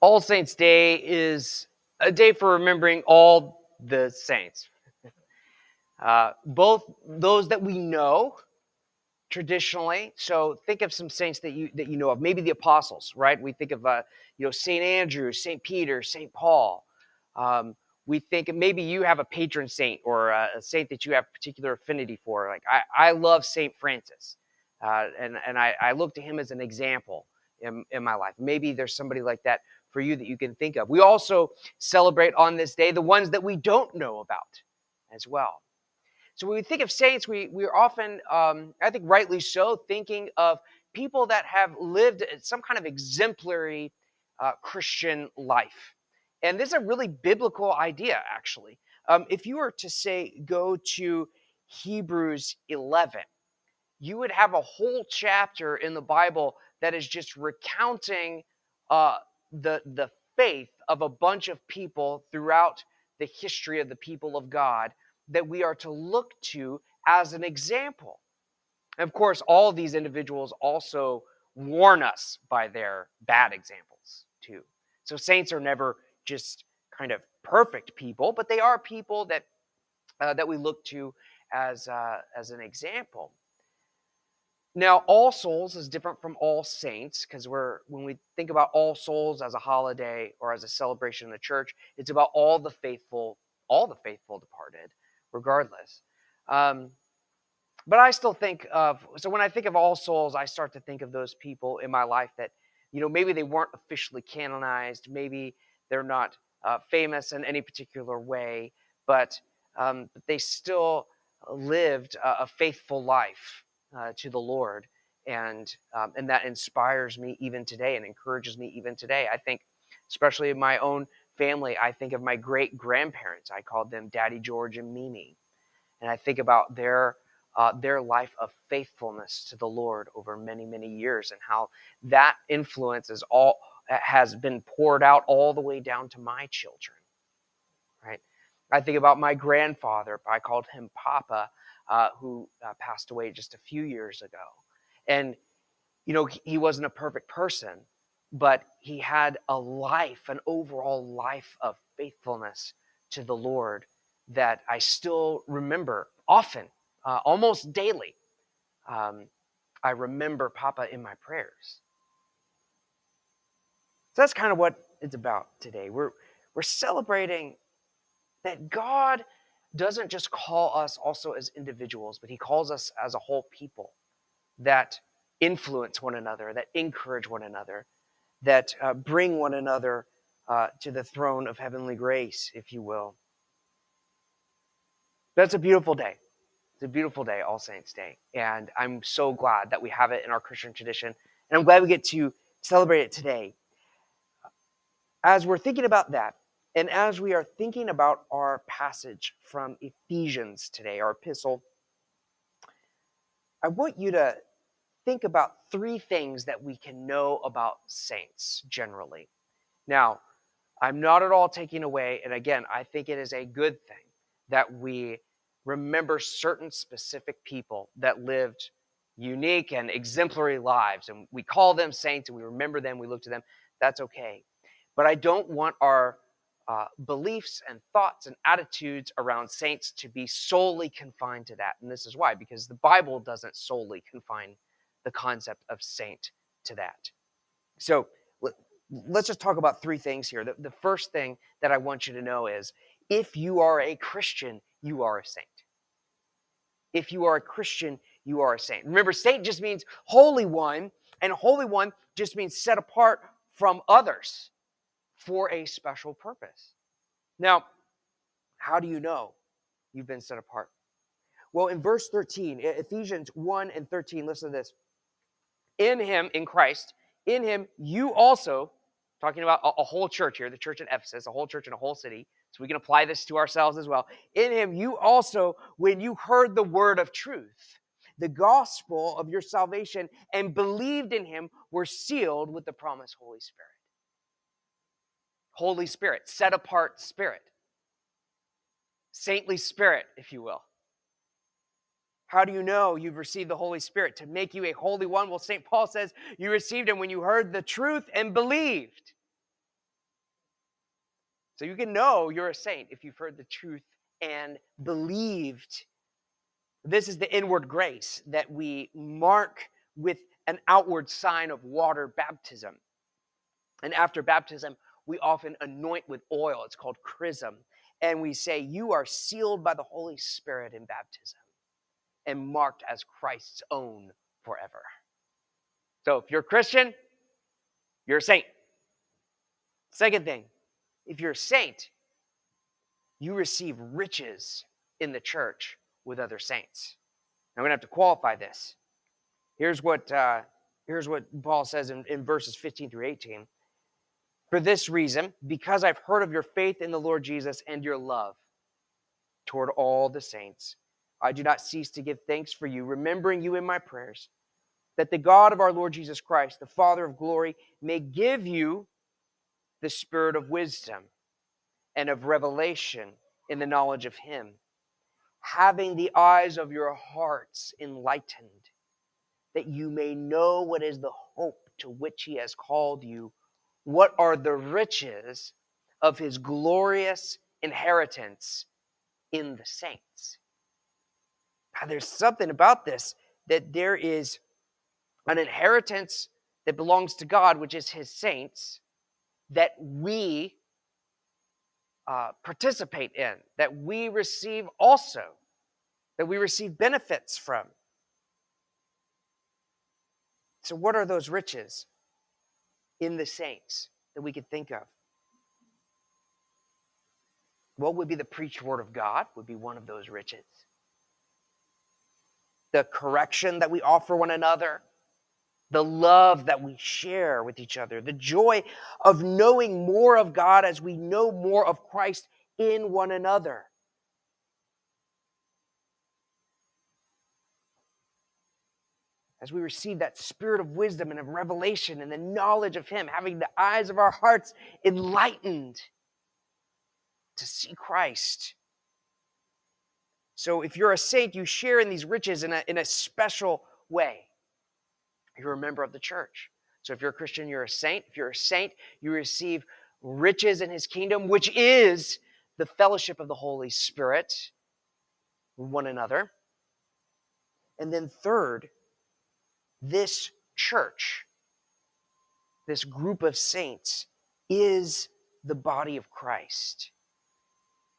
All Saints Day is a day for remembering all the saints. Uh, both those that we know traditionally. So think of some saints that you that you know of. Maybe the apostles, right? We think of uh, you know Saint Andrew, Saint Peter, Saint Paul. Um, we think maybe you have a patron saint or a, saint that you have particular affinity for. Like I, I love Saint Francis, uh, and and I, I look to him as an example in, in my life. Maybe there's somebody like that for you that you can think of. We also celebrate on this day the ones that we don't know about as well. So when we think of saints, we, we're often, um, I think rightly so, thinking of people that have lived some kind of exemplary uh, Christian life. And this is a really biblical idea, actually. Um, if you were to say, go to Hebrews 11, you would have a whole chapter in the Bible that is just recounting uh, the, the faith of a bunch of people throughout the history of the people of God that we are to look to as an example. And of course, all of these individuals also warn us by their bad examples, too. So saints are never just kind of perfect people, but they are people that uh, that we look to as uh, as an example. Now, All Souls is different from All Saints because we're when we think about All Souls as a holiday or as a celebration in the church, it's about all the faithful, all the faithful departed, regardless. Um, but I still think of so when I think of All Souls, I start to think of those people in my life that you know maybe they weren't officially canonized, maybe they're not uh, famous in any particular way, but um, they still lived a, a faithful life uh, to the Lord. And, um, and that inspires me even today and encourages me even today. I think, especially in my own family, I think of my great grandparents. I called them Daddy George and Mimi. And I think about their, uh, their life of faithfulness to the Lord over many, many years and how that influence is all, has been poured out all the way down to my children. Right? I think about my grandfather. I called him Papa uh, who uh, passed away just a few years ago. And, you know, he, wasn't a perfect person, but he had a life, an overall life of faithfulness to the Lord that I still remember often, uh, almost daily. Um, I remember Papa in my prayers. So that's kind of what it's about today. We're, we're celebrating that God doesn't just call us also as individuals, but he calls us as a whole people that influence one another, that encourage one another, that uh, bring one another uh, to the throne of heavenly grace, if you will. That's a beautiful day. It's a beautiful day, All Saints Day. And I'm so glad that we have it in our Christian tradition. And I'm glad we get to celebrate it today. As we're thinking about that, and as we are thinking about our passage from Ephesians today, our epistle, I want you to think about three things that we can know about saints generally. Now, I'm not at all taking away, and again, I think it is a good thing that we remember certain specific people that lived unique and exemplary lives, and we call them saints and we remember them, we look to them. That's okay. But I don't want our uh, beliefs and thoughts and attitudes around saints to be solely confined to that. And this is why, because the Bible doesn't solely confine the concept of saint to that. So let's just talk about three things here. The, the first thing that I want you to know is if you are a Christian, you are a saint. If you are a Christian, you are a saint. Remember, saint just means holy one, and holy one just means set apart from others for a special purpose. Now, how do you know you've been set apart? Well, in verse 13, Ephesians 1 and 13, listen to this. In him, in Christ, in him, you also, talking about a, a whole church here, the church at Ephesus, a whole church in a whole city, so we can apply this to ourselves as well. In him, you also, when you heard the word of truth, the gospel of your salvation, and believed in him, were sealed with the promised Holy Spirit. Holy Spirit, set apart spirit, saintly spirit, if you will. How do you know you've received the Holy Spirit to make you a holy one? Well, St. Paul says you received him when you heard the truth and believed. So you can know you're a saint if you've heard the truth and believed. This is the inward grace that we mark with an outward sign of water baptism. And after baptism, we often anoint with oil. It's called chrism. And we say, You are sealed by the Holy Spirit in baptism and marked as Christ's own forever. So if you're a Christian, you're a saint. Second thing, if you're a saint, you receive riches in the church with other saints. I'm going to have to qualify this. Here's what, uh, here's what Paul says in, in verses 15 through 18. For this reason, because I've heard of your faith in the Lord Jesus and your love toward all the saints, I do not cease to give thanks for you, remembering you in my prayers, that the God of our Lord Jesus Christ, the Father of glory, may give you the spirit of wisdom and of revelation in the knowledge of Him, having the eyes of your hearts enlightened, that you may know what is the hope to which He has called you, what are the riches of His glorious inheritance in the saints. Now, there's something about this that there is an inheritance that belongs to God, which is His saints, that we uh, participate in, that we receive also, that we receive benefits from. So, what are those riches in the saints that we could think of? What would be the preached word of God? Would be one of those riches. The correction that we offer one another, the love that we share with each other, the joy of knowing more of God as we know more of Christ in one another. As we receive that spirit of wisdom and of revelation and the knowledge of Him, having the eyes of our hearts enlightened to see Christ. So, if you're a saint, you share in these riches in a, in a special way. You're a member of the church. So if you're a Christian, you're a saint. If you're a saint, you receive riches in his kingdom, which is the fellowship of the Holy Spirit with one another. And then, third, this church, this group of saints, is the body of Christ.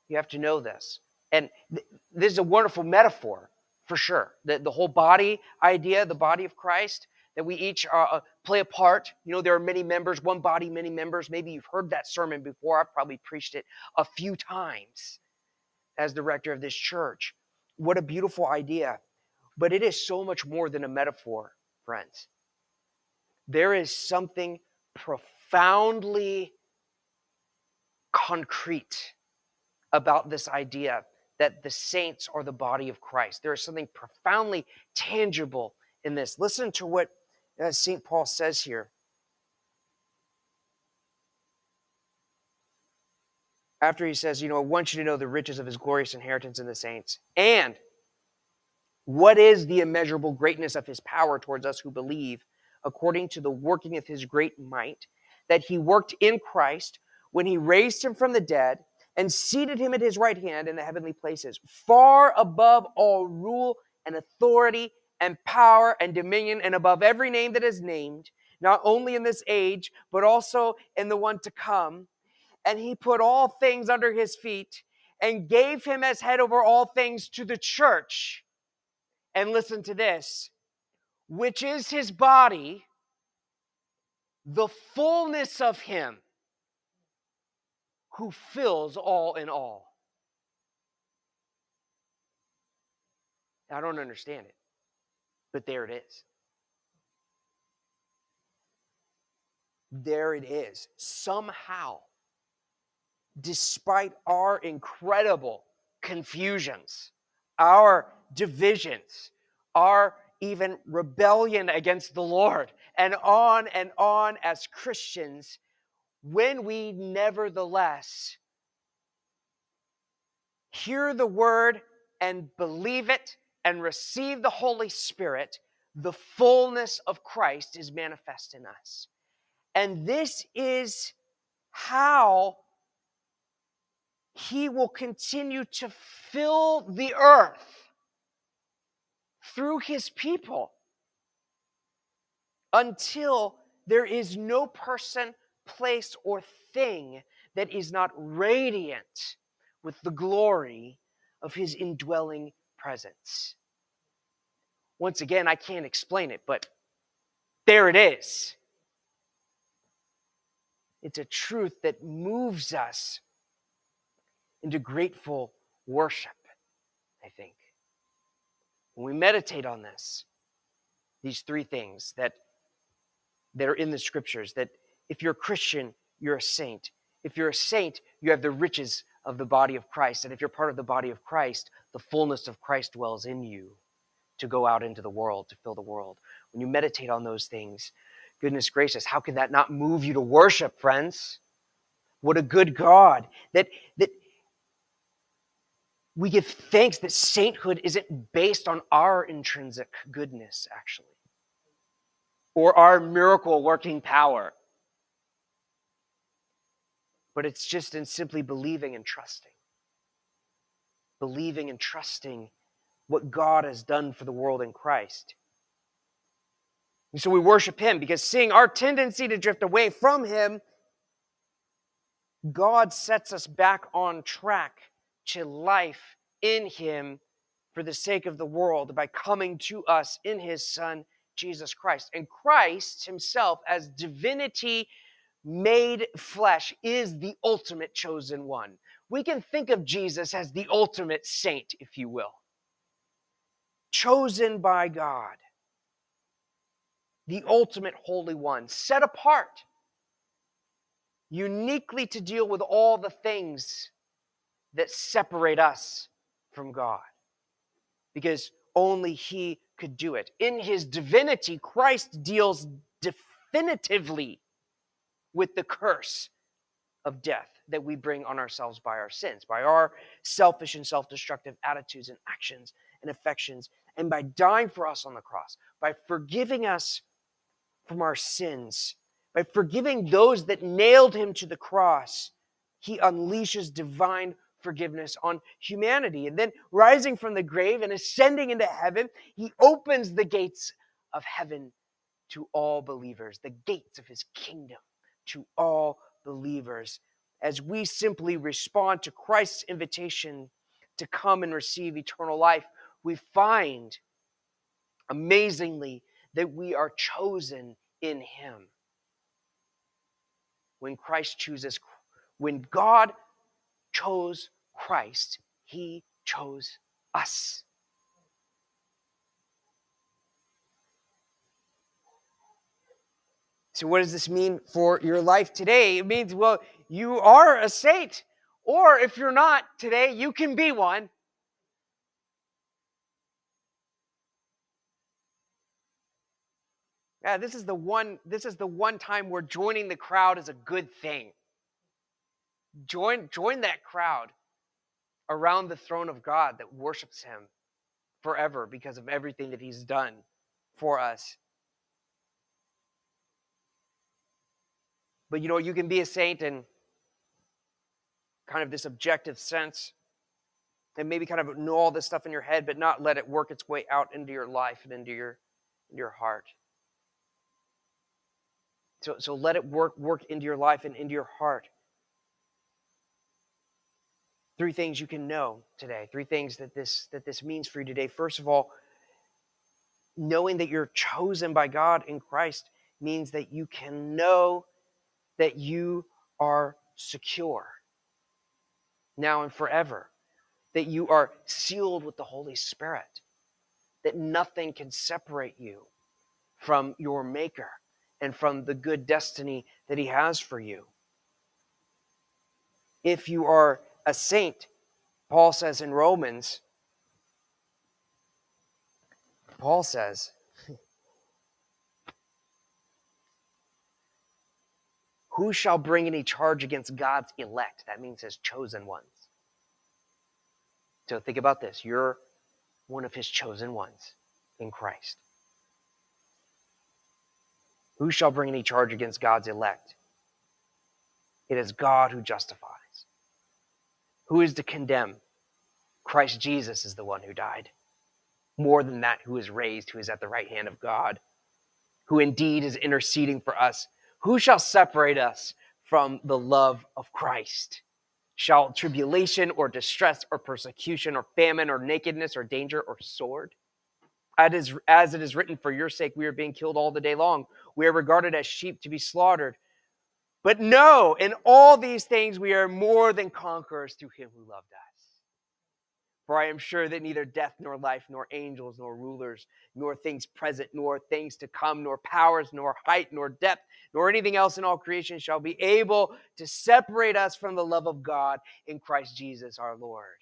You have to know this. And th- this is a wonderful metaphor for sure. The, the whole body idea, the body of Christ, that we each uh, uh, play a part. You know, there are many members, one body, many members. Maybe you've heard that sermon before. I've probably preached it a few times as the rector of this church. What a beautiful idea. But it is so much more than a metaphor, friends. There is something profoundly concrete about this idea that the saints are the body of Christ. There is something profoundly tangible in this. Listen to what uh, as St. Paul says here. After he says, you know, I want you to know the riches of his glorious inheritance in the saints, and what is the immeasurable greatness of his power towards us who believe, according to the working of his great might, that he worked in Christ when he raised him from the dead and seated him at his right hand in the heavenly places, far above all rule and authority and power and dominion and above every name that is named, not only in this age, but also in the one to come. And he put all things under his feet and gave him as head over all things to the church. And listen to this, which is his body, the fullness of him who fills all in all. I don't understand it. But there it is. There it is. Somehow, despite our incredible confusions, our divisions, our even rebellion against the Lord, and on and on as Christians, when we nevertheless hear the word and believe it and receive the Holy Spirit, the fullness of Christ is manifest in us. And this is how he will continue to fill the earth through his people until there is no person, place, or thing that is not radiant with the glory of his indwelling presence. Once again, I can't explain it, but there it is. It's a truth that moves us into grateful worship, I think. When we meditate on this, these three things that, that are in the scriptures, that if you're a Christian, you're a saint. If you're a saint, you have the riches of the body of Christ. And if you're part of the body of Christ, the fullness of Christ dwells in you to go out into the world, to fill the world. When you meditate on those things, goodness gracious, how can that not move you to worship, friends? What a good God that that we give thanks that sainthood isn't based on our intrinsic goodness, actually, or our miracle working power, but it's just in simply believing and trusting. Believing and trusting what God has done for the world in Christ. And so we worship Him because seeing our tendency to drift away from Him, God sets us back on track to life in Him for the sake of the world by coming to us in His Son, Jesus Christ. And Christ Himself, as divinity made flesh, is the ultimate chosen one. We can think of Jesus as the ultimate saint, if you will, chosen by God, the ultimate holy one, set apart uniquely to deal with all the things that separate us from God because only He could do it. In His divinity, Christ deals definitively with the curse of death that we bring on ourselves by our sins, by our selfish and self destructive attitudes and actions and affections, and by dying for us on the cross, by forgiving us from our sins, by forgiving those that nailed him to the cross. He unleashes divine forgiveness on humanity. And then rising from the grave and ascending into heaven, he opens the gates of heaven to all believers, the gates of his kingdom to all believers. As we simply respond to Christ's invitation to come and receive eternal life, we find amazingly that we are chosen in him. When Christ chooses, when God chose Christ, he chose us. So, what does this mean for your life today? It means, well, you are a saint. Or if you're not today, you can be one. Yeah, this is the one this is the one time where joining the crowd is a good thing. Join join that crowd around the throne of God that worships him forever because of everything that he's done for us. But you know, you can be a saint in kind of this objective sense and maybe kind of know all this stuff in your head, but not let it work its way out into your life and into your, into your heart. So, so let it work, work into your life and into your heart. Three things you can know today. Three things that this that this means for you today. First of all, knowing that you're chosen by God in Christ means that you can know that you are secure now and forever, that you are sealed with the Holy Spirit, that nothing can separate you from your Maker and from the good destiny that He has for you. If you are a saint, Paul says in Romans, Paul says, Who shall bring any charge against God's elect? That means his chosen ones. So think about this. You're one of his chosen ones in Christ. Who shall bring any charge against God's elect? It is God who justifies. Who is to condemn? Christ Jesus is the one who died. More than that, who is raised, who is at the right hand of God, who indeed is interceding for us. Who shall separate us from the love of Christ? Shall tribulation or distress or persecution or famine or nakedness or danger or sword? As it is written, for your sake we are being killed all the day long. We are regarded as sheep to be slaughtered. But no, in all these things we are more than conquerors through him who loved us. For I am sure that neither death nor life, nor angels, nor rulers, nor things present, nor things to come, nor powers, nor height, nor depth, nor anything else in all creation shall be able to separate us from the love of God in Christ Jesus our Lord.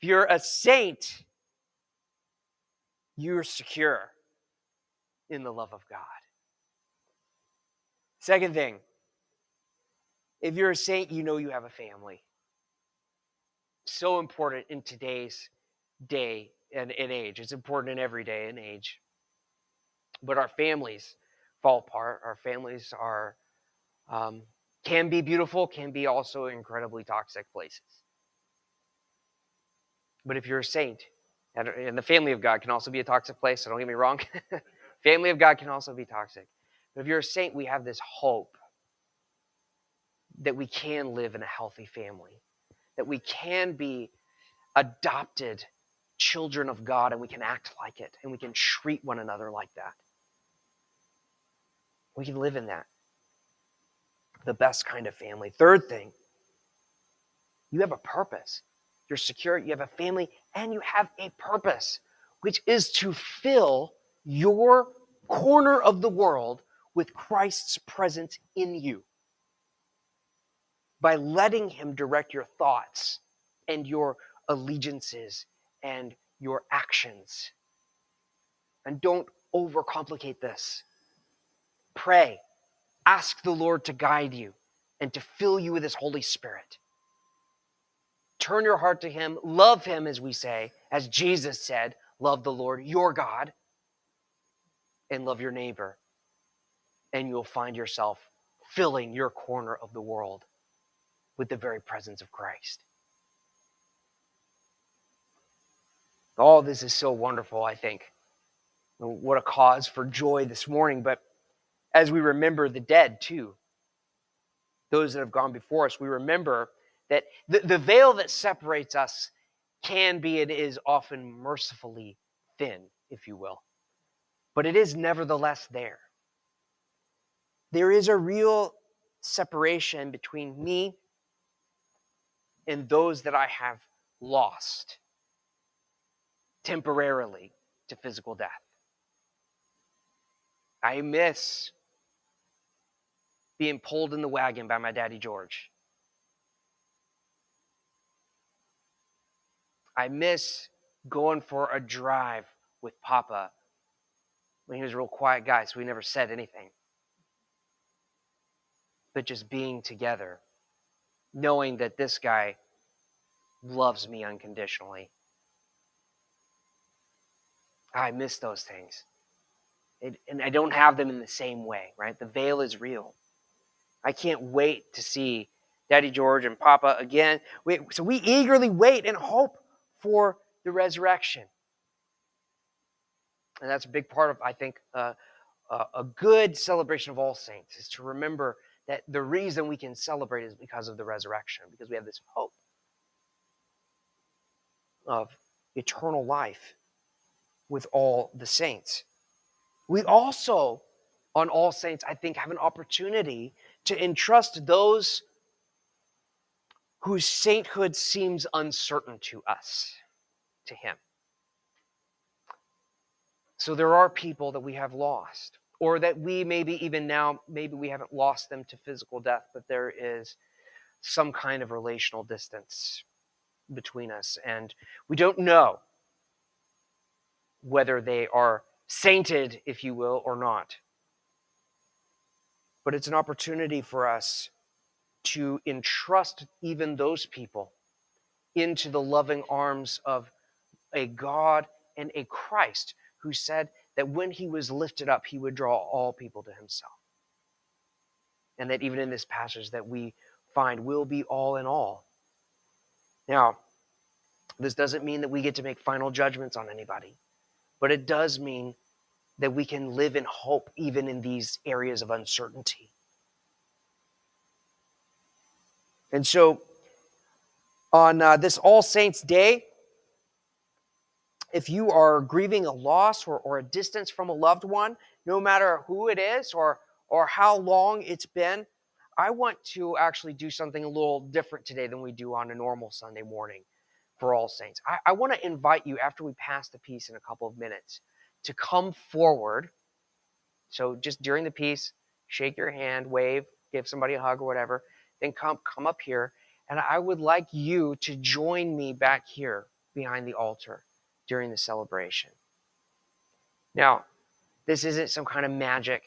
If you're a saint, you're secure in the love of God. Second thing, if you're a saint, you know you have a family so important in today's day and, and age. It's important in every day and age. But our families fall apart. Our families are um, can be beautiful, can be also incredibly toxic places. But if you're a saint, and, and the family of God can also be a toxic place, so don't get me wrong. family of God can also be toxic. But if you're a saint, we have this hope that we can live in a healthy family that we can be adopted children of God and we can act like it and we can treat one another like that. We can live in that. The best kind of family. Third thing, you have a purpose. You're secure, you have a family, and you have a purpose, which is to fill your corner of the world with Christ's presence in you by letting Him direct your thoughts and your allegiances and your actions. And don't overcomplicate this. Pray, ask the Lord to guide you and to fill you with His Holy Spirit. Turn your heart to Him, love Him, as we say, as Jesus said, love the Lord your God and love your neighbor. And you'll find yourself filling your corner of the world with the very presence of Christ. All this is so wonderful, I think. What a cause for joy this morning. But as we remember the dead, too, those that have gone before us, we remember that the, the veil that separates us can be and is often mercifully thin, if you will. But it is nevertheless there. There is a real separation between me in those that I have lost temporarily to physical death. I miss being pulled in the wagon by my daddy George. I miss going for a drive with Papa when he was a real quiet guy, so we never said anything. But just being together knowing that this guy loves me unconditionally. I miss those things. It, and I don't have them in the same way, right? The veil is real. I can't wait to see Daddy George and Papa again. We, so we eagerly wait and hope for the resurrection. And that's a big part of, I think, uh, uh, a good celebration of all saints is to remember that the reason we can celebrate is because of the resurrection, because we have this hope of eternal life with all the saints. We also, on All Saints, I think, have an opportunity to entrust those whose sainthood seems uncertain to us to Him. So there are people that we have lost or that we maybe even now, maybe we haven't lost them to physical death, but there is some kind of relational distance between us. And we don't know whether they are sainted, if you will, or not. But it's an opportunity for us to entrust even those people into the loving arms of a God and a Christ who said, that when he was lifted up, he would draw all people to himself. And that even in this passage that we find will be all in all. Now, this doesn't mean that we get to make final judgments on anybody, but it does mean that we can live in hope even in these areas of uncertainty. And so, on uh, this All Saints' Day, if you are grieving a loss or, or a distance from a loved one, no matter who it is or, or how long it's been, I want to actually do something a little different today than we do on a normal Sunday morning for All Saints. I, I want to invite you, after we pass the peace in a couple of minutes, to come forward. So just during the peace, shake your hand, wave, give somebody a hug or whatever, then come come up here. And I would like you to join me back here behind the altar during the celebration. Now, this isn't some kind of magic.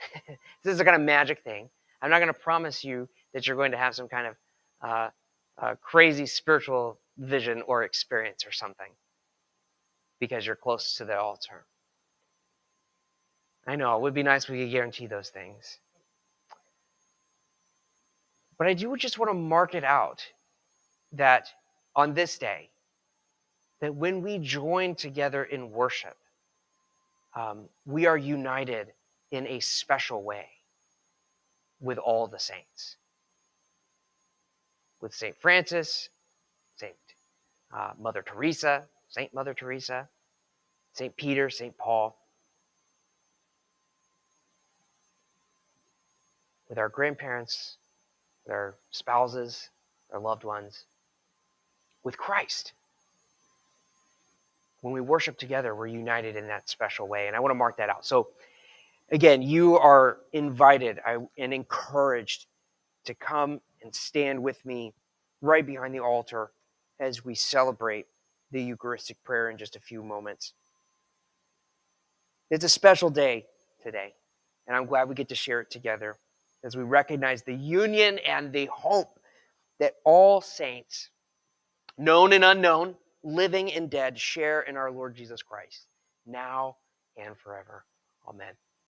this is a kind of magic thing. I'm not going to promise you that you're going to have some kind of uh, uh, crazy spiritual vision or experience or something because you're close to the altar. I know it would be nice if we could guarantee those things. But I do just want to mark it out that on this day, that when we join together in worship, um, we are united in a special way with all the saints. With St. Francis, St. Uh, Mother Teresa, St. Mother Teresa, St. Peter, St. Paul. With our grandparents, with our spouses, our loved ones, with Christ when we worship together, we're united in that special way. And I want to mark that out. So, again, you are invited and encouraged to come and stand with me right behind the altar as we celebrate the Eucharistic prayer in just a few moments. It's a special day today, and I'm glad we get to share it together as we recognize the union and the hope that all saints, known and unknown, living and dead, share in our Lord Jesus Christ, now and forever. Amen.